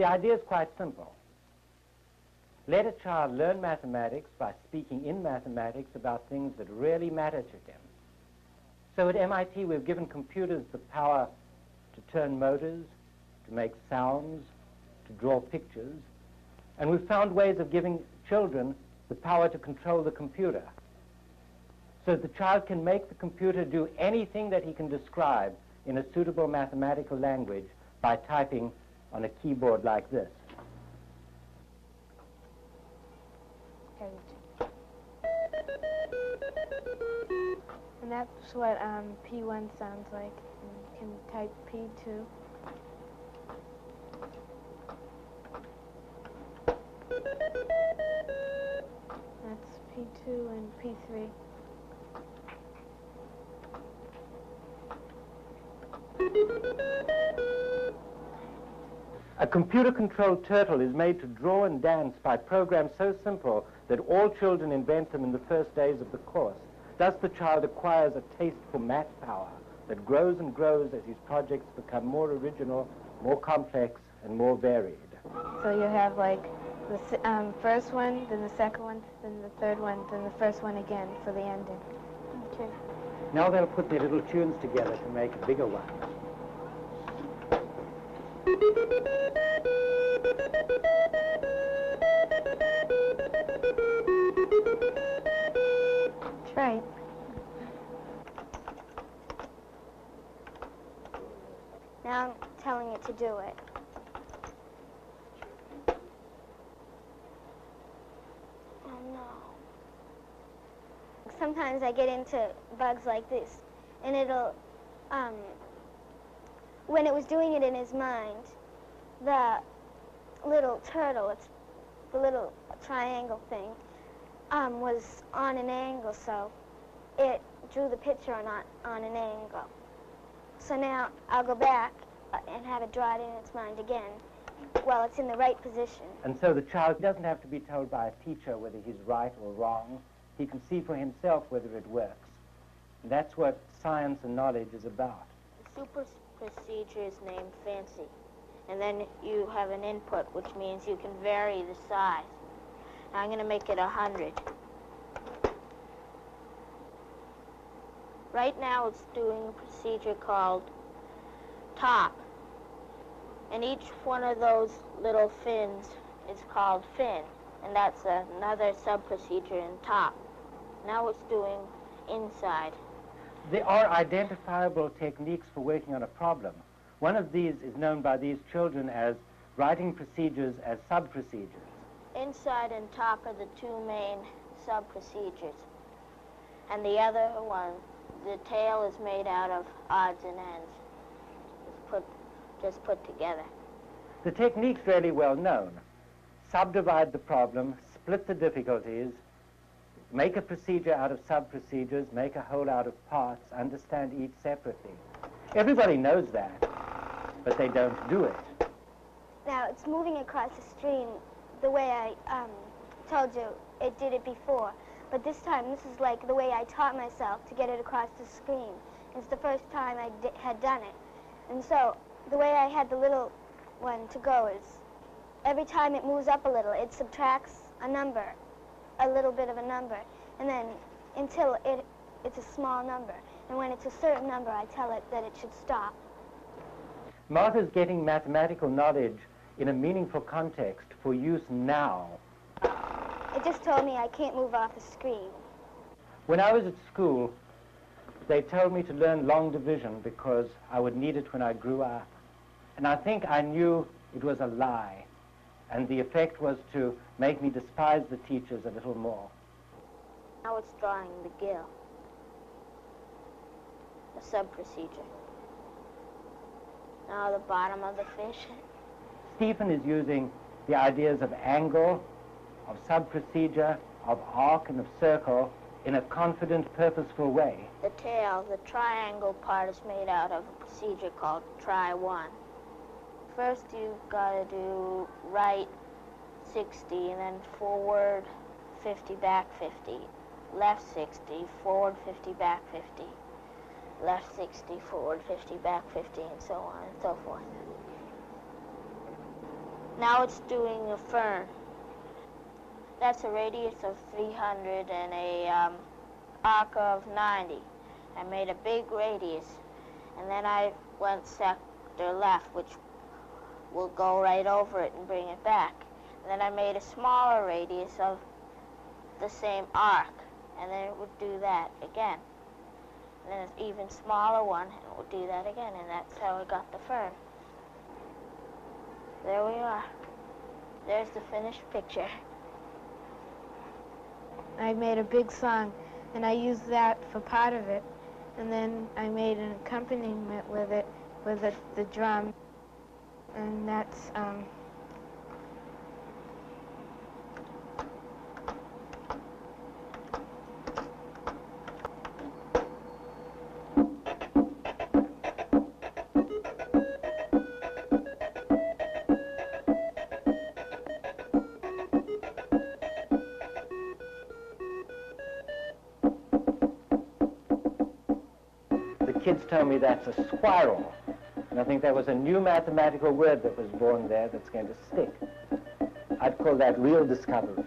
The idea is quite simple. Let a child learn mathematics by speaking in mathematics about things that really matter to him. So at MIT, we've given computers the power to turn motors, to make sounds, to draw pictures, and we've found ways of giving children the power to control the computer. So the child can make the computer do anything that he can describe in a suitable mathematical language by typing on a keyboard like this. And that's what um, P1 sounds like. you can type P2. That's P2 and P3. A computer-controlled turtle is made to draw and dance by programs so simple that all children invent them in the first days of the course. Thus the child acquires a taste for math power that grows and grows as his projects become more original, more complex, and more varied. So you have like the um, first one, then the second one, then the third one, then the first one again for the ending. Okay. Now they'll put their little tunes together to make a bigger one. Now I'm telling it to do it. Oh no. Sometimes I get into bugs like this, and it'll, um, when it was doing it in his mind, the little turtle, it's the little triangle thing, um, was on an angle, so it drew the picture on, on an angle. So now I'll go back uh, and have it draw it in its mind again while it's in the right position. And so the child doesn't have to be told by a teacher whether he's right or wrong. He can see for himself whether it works. And that's what science and knowledge is about. Super procedure is named fancy. And then you have an input, which means you can vary the size. Now I'm going to make it 100. Right now it's doing a procedure called top. And each one of those little fins is called fin. And that's another sub-procedure in top. Now it's doing inside. There are identifiable techniques for working on a problem. One of these is known by these children as writing procedures as sub-procedures. Inside and top are the two main sub-procedures. And the other one, the tail is made out of odds and ends. Just put, just put together. The technique's really well known. Subdivide the problem, split the difficulties, make a procedure out of sub-procedures, make a whole out of parts, understand each separately. Everybody knows that, but they don't do it. Now, it's moving across the stream the way I um, told you it did it before. But this time, this is like the way I taught myself to get it across the screen. It's the first time I had done it. And so the way I had the little one to go is every time it moves up a little, it subtracts a number, a little bit of a number, and then until it, it's a small number. And when it's a certain number, I tell it that it should stop. Martha's getting mathematical knowledge in a meaningful context for use now. It just told me I can't move off the screen. When I was at school, they told me to learn long division because I would need it when I grew up. And I think I knew it was a lie. And the effect was to make me despise the teachers a little more. Now it's drawing the gill, a sub-procedure. Now the bottom of the fish. Stephen is using the ideas of angle, of sub-procedure, of arc and of circle in a confident, purposeful way. The tail, the triangle part is made out of a procedure called try one. First you've got to do right 60 and then forward 50, back 50. Left 60, forward 50, back 50. Left 60, forward 50, back 50, and so on and so forth. Now it's doing a fern. That's a radius of 300 and a um, arc of 90. I made a big radius, and then I went sector left, which will go right over it and bring it back. And then I made a smaller radius of the same arc, and then it would do that again. And then an even smaller one, and it would do that again, and that's how I got the fern. There we are. There's the finished picture. I made a big song, and I used that for part of it. And then I made an accompaniment with it, with the, the drum. And that's, um, The kids tell me that's a squiral. And I think that was a new mathematical word that was born there that's going to stick. I'd call that real discovery.